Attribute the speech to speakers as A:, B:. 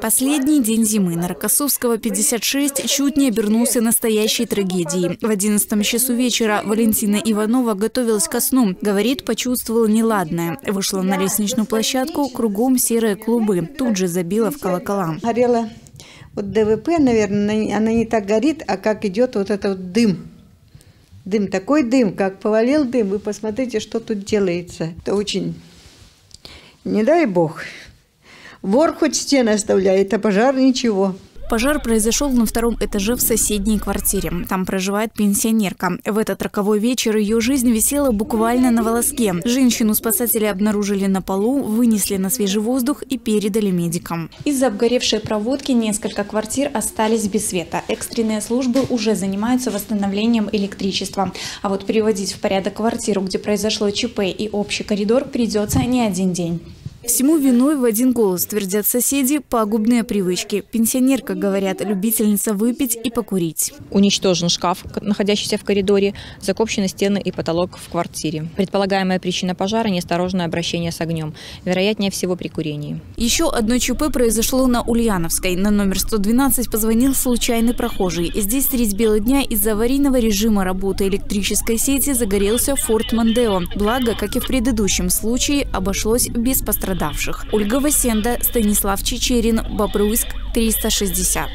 A: Последний день зимы на Рокоссовского 56 чуть не обернулся настоящей трагедией. В 11 часу вечера Валентина Иванова готовилась ко сну. Говорит, почувствовала неладное. Вышла на лестничную площадку, кругом серые клубы. Тут же забила в колокола.
B: Горела вот ДВП, наверное, она не так горит, а как идет вот этот вот дым. Дым, такой дым, как повалил дым. Вы посмотрите, что тут делается. Это очень... Не дай бог. Вор хоть стены оставляет, а пожар ничего.
A: Пожар произошел на втором этаже в соседней квартире. Там проживает пенсионерка. В этот роковой вечер ее жизнь висела буквально на волоске. Женщину спасатели обнаружили на полу, вынесли на свежий воздух и передали медикам. Из-за обгоревшей проводки несколько квартир остались без света. Экстренные службы уже занимаются восстановлением электричества. А вот приводить в порядок квартиру, где произошло ЧП и общий коридор, придется не один день. Всему виной в один голос, твердят соседи, пагубные привычки. Пенсионерка, говорят, любительница выпить и покурить.
C: Уничтожен шкаф, находящийся в коридоре, закопчены стены и потолок в квартире. Предполагаемая причина пожара – неосторожное обращение с огнем. Вероятнее всего при курении.
A: Еще одно ЧП произошло на Ульяновской. На номер 112 позвонил случайный прохожий. Здесь средь бела дня из-за аварийного режима работы электрической сети загорелся Форд Мандео. Благо, как и в предыдущем случае, обошлось без пострадавших пострадавших. Ольга Васенда, Станислав Чечерин, Бобруйск, 360.